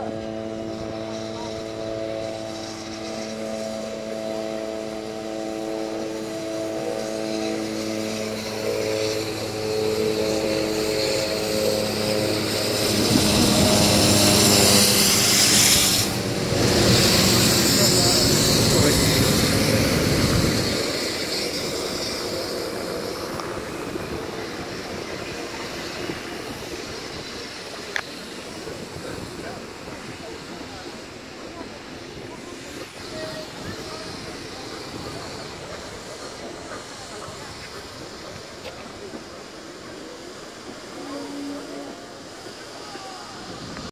Oh.